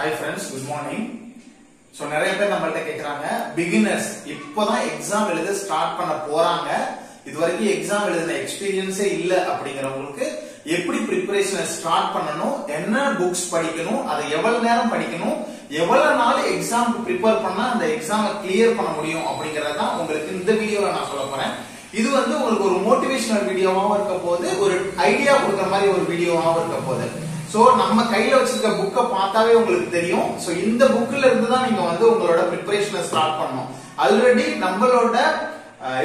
Hi friends good morning so நிறைய பேர் நம்மள்ட்ட கேட்குறாங்க பிகினர்ஸ் இப்போதான் எக்ஸாம் எழுத ஸ்டார்ட் பண்ண போறாங்க. இது வரைக்கும் எக்ஸாம் எழுதின எக்ஸ்பீரியன்ஸே இல்லை அப்படிங்கிறவங்களுக்கு எப்படி ப்ரிப்பரேஷனை ஸ்டார்ட் பண்ணணும் என்ன புக்ஸ் படிக்கணும் அதை எவ்வளவு நேரம் படிக்கணும் எவ்வளவு நாள் எக்ஸாமுக்கு ப்ரிப்பேர் பண்ணா அந்த எக்ஸாமை கிளியர் பண்ண முடியும் அப்படிங்கறத உங்களுக்கு இந்த வீடியோல நான் சொல்ல போறேன். இது வந்து உங்களுக்கு ஒரு மோட்டிவேஷனல் வீடியோவாகவும் இருக்க போது ஒரு ஐடியா கொடுக்குற மாதிரி ஒரு வீடியோவாகவும் இருக்க போகுது. சோ நம்ம கையில வச்சிருக்க புக்கை பார்த்தாவே உங்களுக்கு தெரியும். சோ இந்த புக்ல இருந்து தான் நீங்க வந்து உங்களோட ப்ரிப்பரேஷனை ஸ்டார்ட் பண்ணணும். ஆல்ரெடி நம்மளோட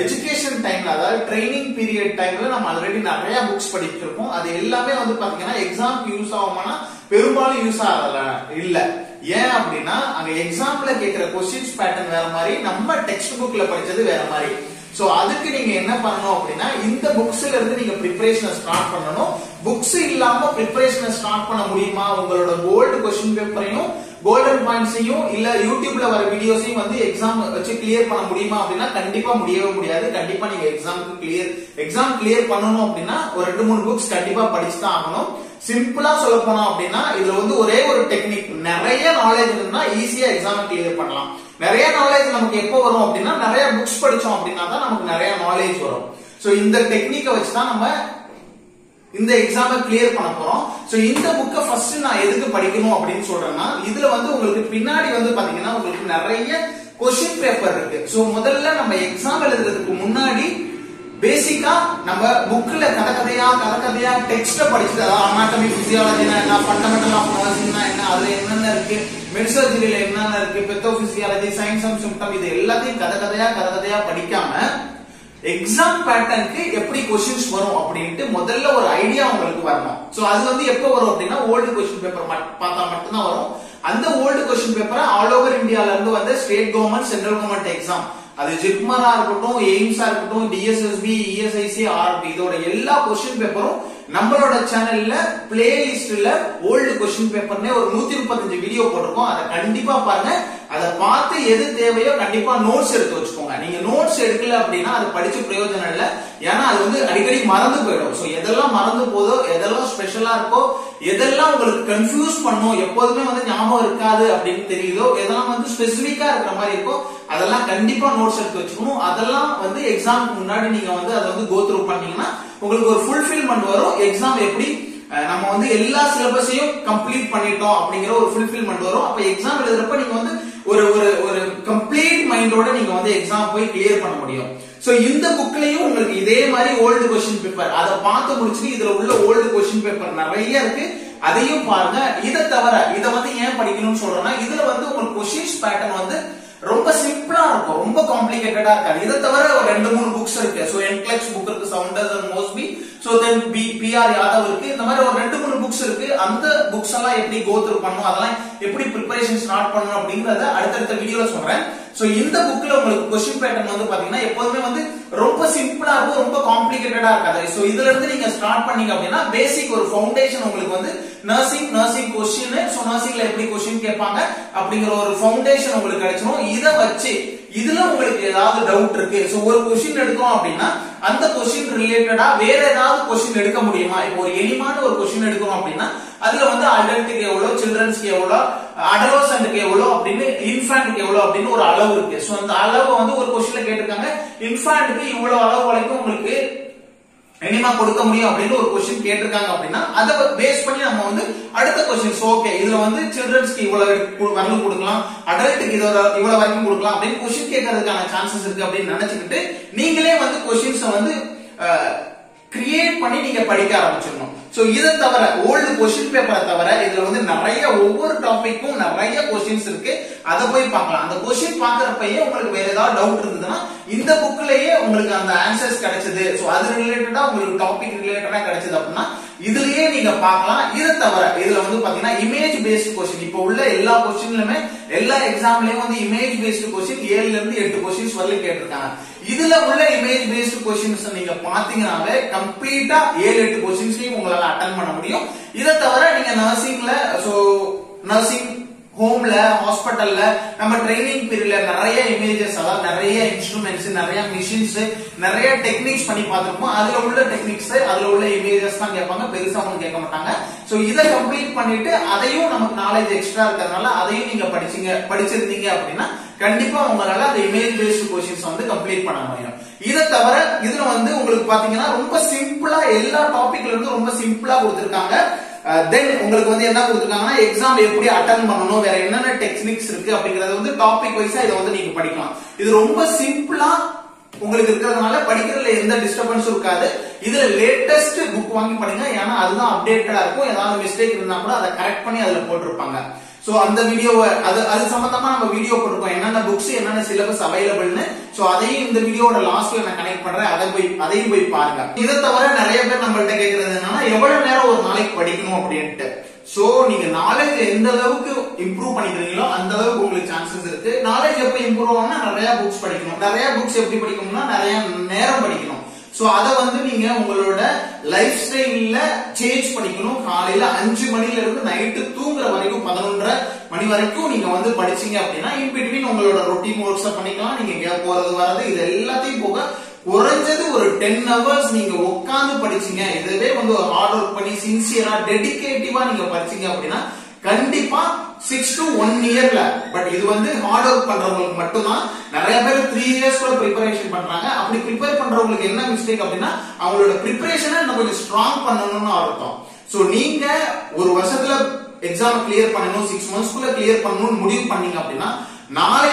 எஜுகேஷன் டைம்ல அதாவது ட்ரைனிங் பீரியட் டைம்ல நம்ம ஆல்ரெடி நிறைய புக்ஸ் படிச்சுட்டு இருக்கோம். அது எல்லாமே வந்து பாத்தீங்கன்னா எக்ஸாம்க்கு யூஸ் ஆகுமானா பெரும்பாலும் யூஸ் ஆகல இல்ல. ஏன் அப்படின்னா அங்க எக்ஸாம்ல கேட்கிற கொஸ்டின்ஸ் பேட்டர்ன் வேற மாதிரி நம்ம டெக்ஸ்ட் புக்ல படிச்சது வேற மாதிரி. சோ அதுக்கு நீங்க என்ன பண்ணணும் அப்படின்னா இந்த புக்ஸ்ல இருந்து நீங்க ப்ரிப்பரேஷனை ஸ்டார்ட் பண்ணணும். புக்ஸ் இல்லாம ப்ரிப்பரேஷனை ஸ்டார்ட் பண்ண முடியுமா? உங்களோட கோல்டு கொஸ்டின் பேப்பரையும் கோல்டன் பாயிண்ட்ஸையும் இல்ல யூடியூப்ல வர வீடியோஸையும் வந்து எக்ஸாம் வச்சு கிளியர் பண்ண முடியுமா அப்படின்னா கண்டிப்பா முடியவே முடியாது. கண்டிப்பா நீங்க எக்ஸாமுக்கு கிளியர் எக்ஸாம் கிளியர் பண்ணணும் அப்படின்னா ஒரு ரெண்டு மூணு புக்ஸ் கண்டிப்பா படிச்சு தான் ஆகணும். சிம்பிளா சொல்ல போனோம் அப்படின்னா இதுல வந்து ஒரே ஒரு டெக்னிக் நிறைய நாலேஜ் இருந்தா ஈஸியா எக்ஸாம் கிளியர் பண்ணலாம். நிறைய நாலேஜ் நமக்கு எப்போ வரும் அப்படின்னா நிறைய புக்ஸ் படிச்சோம் அப்படின்னா தான் நமக்கு நிறைய நாலேஜ் வரும். சோ இந்த டெக்னிக்கை வச்சு தான் நம்ம இந்த எக்ஸாமை கிளியர் பண்ண போறோம். சோ இந்த புக்கை ஃபர்ஸ்ட் நான் எதுக்கு படிக்கணும் அப்படின்னு சொல்றேன்னா இதுல வந்து உங்களுக்கு பின்னாடி வந்து பாத்தீங்கன்னா உங்களுக்கு நிறைய கொஸ்டின் பேப்பர் இருக்கு. சோ முதல்ல நம்ம எக்ஸாம் எழுதுறதுக்கு முன்னாடி பேசிக்கா நம்ம புக்ல கதை கதையா கதை கதையா டெக்ஸ்ட படிச்சுட்டு அதாவது அனாட்டமி பிசியாலஜி என்ன ஃபண்டமெண்டல் ஆஃப் நர்சிங்னா என்ன அதுல என்னென்ன இருக்கு மெடிசர்ஜரியில என்னென்ன இருக்கு pathophysiology science and symptom இது எல்லாத்தையும் கதை கதையா கதை கதையா படிக்காம எக்ஸாம் பேட்டர்னுக்கு எப்படி கொஸ்டின்ஸ் வரும் அப்படின்ட்டு முதல்ல ஒரு ஐடியா உங்களுக்கு வரணும். சோ அது வந்து எப்போ வரும் அப்படின்னா ஓல்டு கொஸ்டின் பேப்பர் பார்த்தா மட்டும்தான் வரும். அந்த ஓல்டு கொஸ்டின் பேப்பரை ஆல் ஓவர் இந்தியால இருந்து வந்து state government central government exam அது ஜிப்மரா இருக்கட்டும் எய்ம்ஸா இருக்கட்டும் டிஎஸ்எஸ்பி இஎஸ்ஐசி ஆர்பி இதோட எல்லா கொஸ்டின் பேப்பரும் நம்மளோட சேனல்ல பிளேலிஸ்ட்ல ஓல்டு கொஸ்டின் பேப்பர்னே ஒரு நூத்தி முப்பத்தஞ்சு வீடியோ போட்டிருக்கோம். அதை கண்டிப்பா பாருங்க. அதை பார்த்து எது தேவையோ கண்டிப்பா நோட்ஸ் எடுத்து வச்சுக்கோங்க. நீங்க நோட்ஸ் எடுக்கல அப்படின்னா அது படிச்சு பிரயோஜனம் இல்லை. ஏன்னா அது வந்து அடிக்கடி மறந்து போயிடும். சோ எதெல்லாம் மறந்து போதோ எதெல்லாம் ஸ்பெஷலா இருக்கோ எதெல்லாம் உங்களுக்கு கன்ஃபியூஸ் பண்ணும் எப்போதுமே வந்து ஞாபகம் இருக்காது அப்படின்னு தெரியுதோ எதெல்லாம் வந்து ஸ்பெசிபிக்கா இருக்கிற மாதிரி இருக்கோ அதெல்லாம் கண்டிப்பா நோட்ஸ் எடுத்து வச்சுக்கணும். அதெல்லாம் வந்து எக்ஸாமுக்கு முன்னாடி நீங்க வந்து அதை வந்து கோத்ரூ பண்ணீங்கன்னா உங்களுக்கு ஒரு ஃபுல்ஃபில்மெண்ட் வரும். எக்ஸாம் எப்படி நம்ம வந்து எல்லா சிலபஸையும் கம்ப்ளீட் பண்ணிட்டோம் அப்படிங்கிற ஒரு ஃபுல்ஃபில்மெண்ட் வரும். அப்ப எக்ஸாம் எழுதுறப்ப நீங்க வந்து ஒரு ஒரு ஒரு கம்ப்ளீட் மைண்டோட நீங்க வந்து எக்ஸாம் போய் கிளியர் பண்ண முடியும். சோ இந்த புக்லயும் உங்களுக்கு இதே மாதிரி ஓல்டு கொஸ்டின் பேப்பர் அதை பார்த்து முடிச்சுட்டு இதுல உள்ள ஓல்டு கொஸ்டின் பேப்பர் நிறைய இருக்கு. அதையும் பாருங்க. இதை தவிர இதை வந்து ஏன் படிக்கணும்னு சொல்றேன்னா இதுல வந்து உங்களுக்கு கொஸ்டின்ஸ் பேட்டர்ன் வந்து ரொம்ப சிம்பிளா இருக்கும். ரொம்ப காம்ப்ளிகேட்டடா இருக்காது. இதை தவிர ஒரு ரெண்டு மூணு புக்ஸ் இருக்கு. சோ என்க்ளெக்ஸ் புக் இருக்கு Saunders and Mosby so then B B R Yadav இருக்கு. இந்த மாதிரி ஒரு ரெண்டு மூணு புக்ஸ் இருக்கு. அந்த புக்ஸ் எல்லாம் எப்படி கோத்ரூ பண்ணும் பண்ணணும் அதெல்லாம் எப்படி ப்ரிப்பரேஷன் ஸ்டார்ட் பண்ணணும் அப்படிங்கறத அடுத்தடுத்த வீடியோல சொல்றேன். சோ இந்த புக்ல உங்களுக்கு கொஸ்டின் பேட்டர்ன் வந்து பாத்தீங்கன்னா எப்போதுமே வந்து ரொம்ப சிம்பிளா இருக்கும் ரொம்ப காம்ப்ளிகேட்டடா இருக்காது. சோ இதுல இருந்து நீங்க ஸ்டார்ட் பண்ணீங்க அப்படின்னா பேசிக் ஒரு ஃபவுண்டேஷன் உங்களுக்கு வந்து நர்சிங் நர்சிங் கொஸ்டின் சோ நர்சிங்ல எப்படி கொஸ்டின் கேட்பாங்க அப்படிங்கிற ஒரு ஃபவுண்டேஷன் உங்களுக்கு கிடைச்சிடும் இத வச்சு இதுல உங்களுக்கு ஏதாவது டவுட் இருக்கு. சோ ஒரு கொஸ்டின் எடுக்கிறோம் அப்படின்னா அந்த கொஸ்டின் ரிலேட்டடா வேற ஏதாவது கொஸ்டின் எடுக்க முடியுமா? இப்போ ஒரு எளிமான ஒரு கொஸ்டின் எடுக்கிறோம் அப்படின்னா அதுல வந்து அடல்ட்டுக்கு எவ்வளவு சில்ட்ரன்ஸ்க்கு எவ்வளவு அடலோசன்ட்க்கு எவ்வளவு அப்படின்னு இன்ஃபான்ட்க்கு எவ்வளவு அப்படின்னு ஒரு அளவு இருக்கு. சோ அந்த அளவு வந்து ஒரு கொஸ்டின்ல கேட்டிருக்காங்க. இன்ஃபான்ட்க்கு இவ்வளவு அளவு வரைக்கும் உங்களுக்கு எனிமா கொடுக்க முடியும் அப்படின்னு ஒரு கொஸ்டின் கேட்டிருக்காங்க அப்படின்னா அதை பேஸ் பண்ணி நம்ம வந்து அடுத்த கொஸ்டின்ஸ் ஓகே இதுல வந்து சில்ட்ரன்ஸ்க்கு இவ்வளவு வரலும் கொடுக்கலாம். அடல்ட்டுக்கு இதோட இவ்வளவு வரைக்கும் கொடுக்கலாம் அப்படின்னு கொஸ்டின் கேட்கறதுக்கான சான்சஸ் இருக்கு அப்படின்னு நினைச்சுக்கிட்டு நீங்களே வந்து கொஸ்டின்ஸை வந்து கிரியேட் பண்ணி நீங்க படிக்க ஆரம்பிச்சிடணும். சோ இதை தவிர ஓல்டு கொஸ்டின் பேப்பரை தவிர இதுல வந்து நிறைய ஒவ்வொரு டாபிக்கும் நிறைய கொஸ்டின்ஸ் இருக்கு. அதை போய் பார்க்கலாம். அந்த கொஸ்டின் பாக்குறப்பயே உங்களுக்கு வேற ஏதாவது டவுட் இருந்ததுன்னா இந்த புக்லயே உங்களுக்கு அந்த ஆன்சர்ஸ் கிடைச்சது. சோ அது ரிலேட்டடா உங்களுக்கு டாபிக் ரிலேட்டடா கிடைச்சது அப்படின்னா இதுலயே நீங்க பார்க்கலாம். இதை தவிர இதுல வந்து பாத்தீங்கன்னா இமேஜ் பேஸ்ட் கொஸ்டின் இப்போ உள்ள எல்லா கொஸ்டின்லுமே எல்லா எக்ஸாம்லயும் வந்து இமேஜ் பேஸ்ட் கொஸ்டின் ஏழுல இருந்து எட்டு கொஸ்டின்ஸ் வரலும் கேட்டிருக்காங்க. இதுல உள்ள இமேஜ் பேஸ்ட் கொஸ்டின்ஸ் நீங்க பாத்தீங்கன்னாவே கம்ப்ளீட்டா ஏழு எட்டு கொஸ்டின்ஸையும் உங்களால அட்டன் பண்ண முடியும். இதை தவிர நீங்க நர்சிங்ல சோ நர்சிங் ஹோம்ல ஹாஸ்பிட்டல்ல நம்ம ட்ரைனிங் பீரியட்ல நிறைய இமேஜஸ் அதாவது நிறைய இன்ஸ்ட்ருமெண்ட்ஸ் நிறைய மிஷின்ஸ் நிறைய டெக்னிக்ஸ் பண்ணி பார்த்துருப்போம். அதுல உள்ள டெக்னிக்ஸ் அதுல உள்ள இமேஜஸ் தான் கேட்பாங்க. பெருசா ஒன்றும் கேட்க மாட்டாங்க. ஸோ இதை கம்ப்ளீட் பண்ணிட்டு அதையும் நமக்கு நாலேஜ் எக்ஸ்ட்ரா இருக்கிறதுனால அதையும் நீங்க படிச்சீங்க படிச்சிருந்தீங்க அப்படின்னா கண்டிப்பா உங்களால அந்த இமேஜ் பேஸ்ட் கொஸ்டின்ஸ் வந்து கம்ப்ளீட் பண்ண முடியும். இதை தவிர இதுல வந்து உங்களுக்கு பாத்தீங்கன்னா ரொம்ப சிம்பிளா எல்லா டாபிக்ல இருந்து ரொம்ப சிம்பிளா கொடுத்திருக்காங்க. தென் உங்களுக்கு வந்து என்ன கொடுத்துருக்காங்கன்னா எக்ஸாம் எப்படி அட்டன் பண்ணணும் வேற என்னென்ன டெக்னிக்ஸ் இருக்கு அப்படிங்கறது வந்து டாபிக் வைஸா இதை வந்து நீங்க படிக்கலாம். இது ரொம்ப சிம்பிளா உங்களுக்கு இருக்கிறதுனால படிக்கிறதுல எந்த டிஸ்டர்பன்ஸும் இருக்காது. இதுல லேட்டஸ்ட் புக் வாங்கி படிங்க. ஏன்னா அதுதான் அப்டேட்டடா இருக்கும். ஏதாவது மிஸ்டேக் இருந்தா கூட அதை கரெக்ட் பண்ணி அதுல போட்டிருப்பாங்க. சோ அந்த வீடியோவை அது அது சம்பந்தமா நம்ம வீடியோ கொடுப்போம் என்னென்ன புக்ஸ் என்னென்ன சிலபஸ் அவைலபிள்னு சோ அதையும் இந்த வீடியோட லாஸ்ட்ல நான் கனெக்ட் பண்றேன். அதை போய் அதையும் போய் பாருங்க. இதை தவிர நிறைய பேர் நம்மள்ட்ட கேட்கறது என்னன்னா எவ்வளவு நேரம் ஒரு நாளைக்கு படிக்கணும் அப்படின்ட்டு. சோ நீங்க நாலேஜ் எந்த அளவுக்கு இம்ப்ரூவ் பண்ணிக்கிறீங்களோ அந்த அளவுக்கு உங்களுக்கு சான்சஸ் இருக்கு. நாலேஜ் எப்படி இம்ப்ரூவ் ஆகும்னா நிறைய புக்ஸ் படிக்கணும். நிறைய புக்ஸ் எப்படி படிக்கணும்னா நிறைய நேரம் படிக்கணும். சோ அத வந்து நீங்க உங்களோட லைஃப் ஸ்டைல்ல சேஞ்ச் பண்ணிக்கணும். காலையில அஞ்சு மணில இருந்து நைட்டு தூங்குற வரைக்கும் பதினொன்றரை மணி வரைக்கும் நீங்க வந்து படிச்சீங்க அப்படின்னா இன்பிட்வீன் உங்களோட ரொட்டீன் ஒர்க்ஸ் பண்ணிக்கலாம். நீங்க கேப் போறது வராது இது எல்லாத்தையும் போக குறைஞ்சது ஒரு டென் ஹவர்ஸ் நீங்க உட்காந்து படிச்சீங்க. இதுவே வந்து ஒரு ஹார்ட் ஒர்க் பண்ணி சின்சியரா டெடிக்கேட்டிவா நீங்க படிச்சீங்க அப்படின்னா கண்டிப்பா சிக்ஸ் டு ஒன் இயர்ல பட் இது வந்து ஹார்ட் ஒர்க் பண்றவங்களுக்கு மட்டும்தான். நிறைய பேர் த்ரீ இயர்ஸ் கூட ப்ரிப்பரேஷன் பண்றாங்க. அப்படி ப்ரிப்பேர் பண்றவங்களுக்கு என்ன மிஸ்டேக் அப்படின்னா அவங்களோட ப்ரிப்பரேஷனை நம்ம கொஞ்சம் ஸ்ட்ராங் பண்ணணும்னு அர்த்தம். சோ நீங்க ஒரு வருஷத்துல எக்ஸாம் கிளியர் பண்ணணும் சிக்ஸ் மந்த்ஸ்க்குள்ள கிளியர் பண்ணணும்னு முடிவு பண்ணீங்க அப்படின்னா நாளை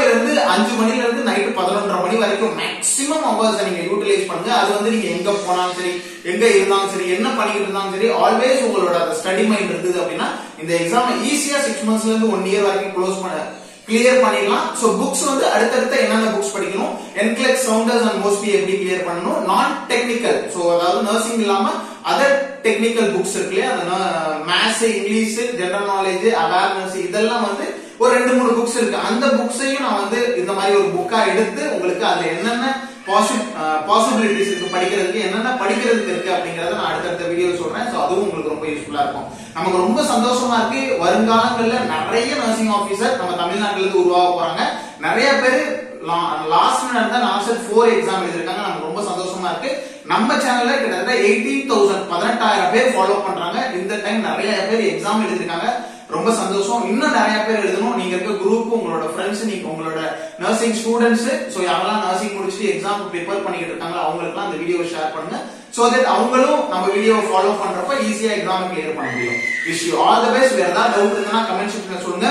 அஞ்சு மணில இருந்து நைட்டு பதினொன்றரை மணி வரைக்கும் மேக்சிமம் அவர்ஸ் நீங்க யூட்டிலைஸ் பண்ணுங்க. அது வந்து நீங்க எங்க போனாலும் சரி எங்க இருந்தாலும் சரி என்ன பண்ணிக்கிட்டு இருந்தாலும் சரி ஆல்வேஸ் உங்களோட ஸ்டடி மைண்ட் இருந்தது அப்படின்னா இந்த எக்ஸாம் ஈஸியா சிக்ஸ் மந்த்ஸ்ல இருந்து ஒன் இயர் வரைக்கும் க்ளோஸ் பண்ண கிளியர் பண்ணிடலாம். சோ புக்ஸ் வந்து அடுத்தடுத்த என்னென்ன புக்ஸ் படிக்கணும் என்கிளெக்ஸ் சவுண்டர்ஸ் அண்ட் மோஸ்ட்லி எப்படி கிளியர் பண்ணணும் நான் டெக்னிக்கல் சோ அதாவது நர்சிங் இல்லாம அதர் டெக்னிக்கல் புக்ஸ் இருக்கு இல்லையா? அந்த maths English general knowledge awareness இதெல்லாம் வந்து ஒரு ரெண்டு மூணு புக்ஸ் இருக்கு. அந்த புக்ஸையும் நான் வந்து இந்த மாதிரி ஒரு புக்கா எடுத்து உங்களுக்கு அதுல என்னென்ன பாசிபிலிட்டிஸ் இருக்கு படிக்கிறதுக்கு என்னென்ன படிக்கிறதுக்கு இருக்கு அப்படிங்கறத நான் அடுத்தடுத்த வீடியோ சொல்றேன். சோ அதுவும் உங்களுக்கு ரொம்ப யூஸ்ஃபுல்லா இருக்கும். நமக்கு ரொம்ப சந்தோஷமா இருக்கு. வருங்காலங்கள்ல நிறைய நர்சிங் ஆபீசர் நம்ம தமிழ்நாட்டுல இருந்து உருவாக போறாங்க. நிறைய பேர் லாஸ்ட் மினிட் தான் லாஸ்ட் ஃபோர் எக்ஸாம் எழுதிருக்காங்க நமக்கு ரொம்ப சந்தோஷமா இருக்கு. நம்ம சேனல்ல கிட்டத்தட்ட எயிட்டீன் தௌசண்ட் பதினெட்டாயிரம் பேர் ஃபாலோ பண்றாங்க. இந்த டைம் நிறைய பேர் எக்ஸாம் எழுதிருக்காங்க ரொம்ப சந்தோஷம். இன்னும் நிறைய பேர் எழுதணும். நீங்க இருக்க குரூப் உங்களோட நீங்க உங்களோட நர்சிங் ஸ்டூடெண்ட்ஸ் சோ யாரெல்லாம் நர்சிங் முடிச்சுட்டு எக்ஸாம் ப்ரிப்பேர் பண்ணிட்டு இருக்காங்களோ அவங்களுக்குலாம் அந்த வீடியோ ஷேர் பண்ணுங்க. சோ தட் அவங்களும் நம்ம வீடியோவை ஃபாலோ பண்றப்ப ஈஸியா எக்ஸாம் கிளியர் பண்ண முடியும். Wish you all the best வேற ஏதாவது டவுட் இருந்தா கமெண்ட் செக்ஷன்ல சொல்லுங்க.